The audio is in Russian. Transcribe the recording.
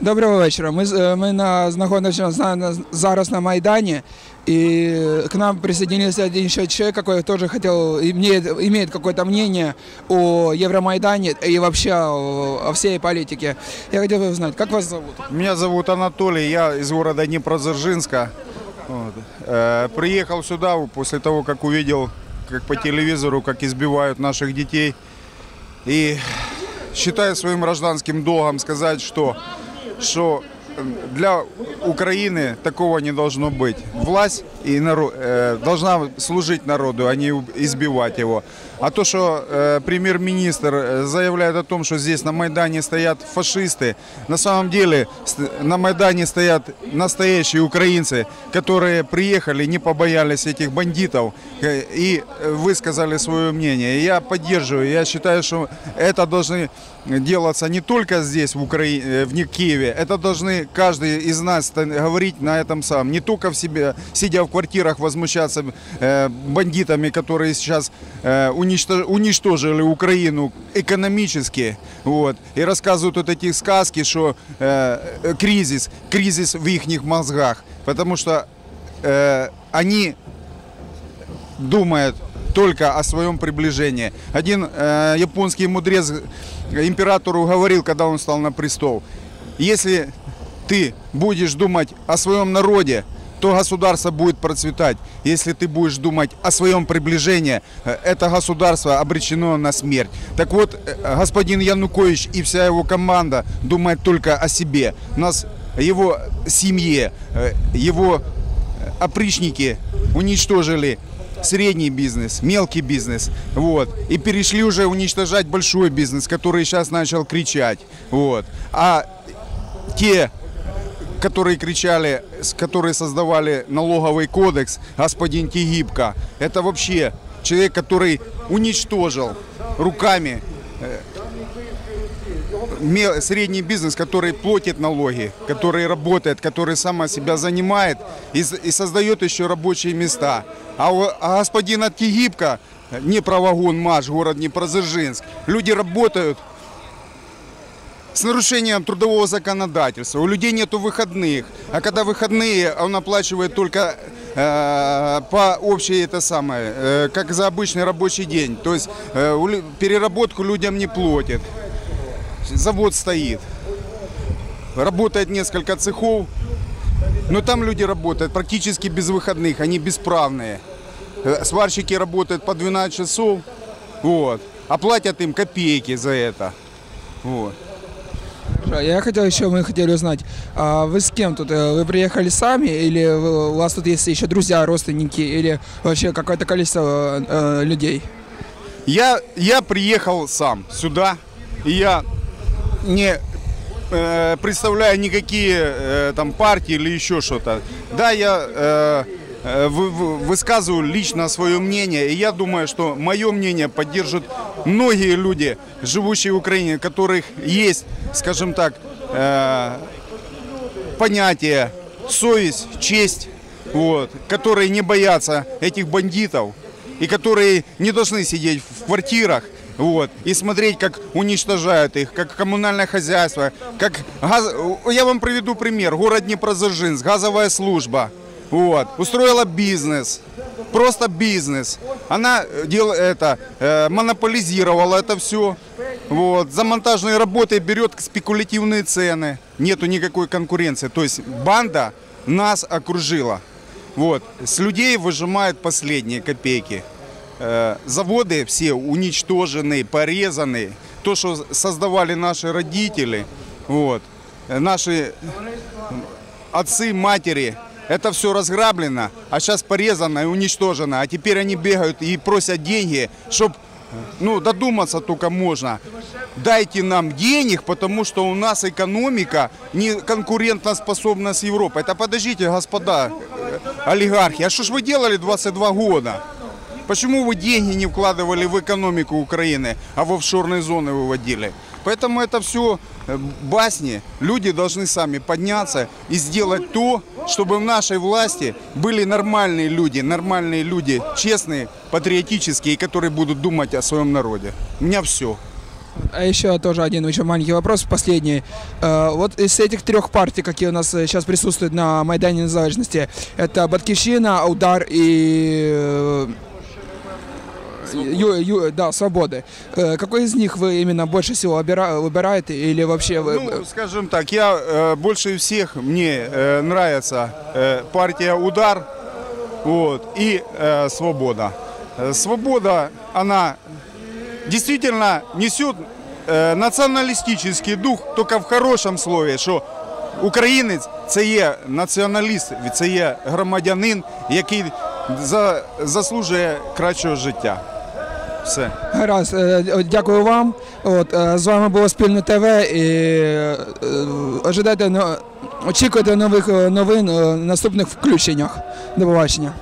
Доброго вечора. Ми, ми на, знаходимося на- зараз на Майдані, и к нам присоединился один еще человек, который тоже хотел, имеет, имеет какое-то мнение о Евромайдане и вообще о, о всей политике. Я хотел бы узнать, как вас зовут? Меня зовут Анатолий, я из города Днепродзержинска. Вот. Э, приехал сюда после того, как увидел, как по телевизору, как избивают наших детей. И считаю своим гражданским долгом сказать, что, что для Украины такого не должно быть. Власть и наро- э, должна служить народу, а не избивать его. А то, что э, премьер-министр э, заявляет о том, что здесь на Майдане стоят фашисты, на самом деле на Майдане стоят настоящие украинцы, которые приехали, не побоялись этих бандитов э, и э, высказали свое мнение. Я поддерживаю, я считаю, что это должны делаться не только здесь, в Украине, в Киеве, это должны каждый из нас говорить на этом самом, не только в себе, сидя в квартирах, возмущаться э, бандитами, которые сейчас э, уничтож- уничтожили Украину экономически, вот, и рассказывают вот эти сказки, что э, кризис, кризис в их мозгах, потому что они думает только о своем приближении. Один э, японский мудрец императору говорил, когда он стал на престол, если ты будешь думать о своем народе, то государство будет процветать. Если ты будешь думать о своем приближении, э, это государство обречено на смерть. Так вот, э, господин Янукович и вся его команда думает только о себе. Нас его семье, э, его опричники уничтожили средний бизнес, мелкий бизнес, вот, и перешли уже уничтожать большой бизнес, который сейчас начал кричать, вот. А те, которые кричали, которые создавали налоговый кодекс, господин Тигибко, это вообще человек, который уничтожил руками ме- средний бизнес, который платит налоги, который работает, который сама себя занимает и, и создает еще рабочие места. А, у- а господина Тигибко, не правогон МАШ, город Днепродзержинск, люди работают с нарушением трудового законодательства. У людей нету выходных. А когда выходные, он оплачивает только э, по общей это самое, э, как за обычный рабочий день. То есть э, переработку людям не платят. Завод стоит. Работает несколько цехов. Но там люди работают практически без выходных, они бесправные. Э, Сварщики работают по 12 часов. Вот. А им копейки за это. Вот. Я хотел еще, мы хотели узнать, а вы с кем тут? Э, Вы приехали сами или у вас тут есть еще друзья, родственники или вообще какое-то количество э, людей? Я, я приехал сам сюда, и я не э, представляю никакие э, там партии или еще что-то. Да, я э, э, вы- вы- высказываю лично свое мнение, и я думаю, что мое мнение поддержат многие люди, живущие в Украине, у которых есть, скажем так, э, понятие совесть, честь, вот, которые не боятся этих бандитов и которые не должны сидеть в квартирах вот, и смотреть, как уничтожают их, как коммунальное хозяйство, как газ... Я вам приведу пример. Город Днепродзержинск, газовая служба, вот, устроила бизнес, просто бизнес. Она э, дел... это, э, монополизировала это все. Вот, за монтажные работы берет спекулятивные цены. Нету никакой конкуренции. То есть банда нас окружила. Вот, с людей выжимают последние копейки. Э, Заводы все уничтожены, порезаны. То, что создавали наши родители, вот, наши отцы, матери, это все разграблено, а сейчас порезано и уничтожено. А теперь они бегают и просят деньги, чтобы ну, додуматься только можно. Дайте нам денег, потому что у нас экономика не конкурентно способна с Европой. Это подождите, господа э, олигархи, а что ж вы делали 22 года? Почему вы деньги не вкладывали в экономику Украины, а в офшорные зоны выводили? Поэтому это все басни. Люди должны сами подняться и сделать то, чтобы в нашей власти были нормальные люди, нормальные люди, честные, патриотические, которые будут думать о своем народе. У меня все. А еще тоже один очень маленький вопрос, последний. Э, Вот из этих трех партий, какие у нас сейчас присутствуют на Майдане Незалежности, это Баткивщина, Удар и э, Ю- Ю- да, Свободы. Э, Какой из них вы именно больше всего обира- выбираете или вообще вы... Ну, скажем так, я э, больше всех мне э, нравится э, партия Удар вот, и э, Свобода. Э, Свобода, она действительно несет э, националистический дух, только в хорошому слові, що українець це є націоналіст, це є громадянин, який за, заслужує кращого життя. Все. Гаразд, е, дякую вам. От, е, з вами було Спільне ТВ і е, ожидайте, но- очікуйте нових новин в наступних включеннях. До побачення.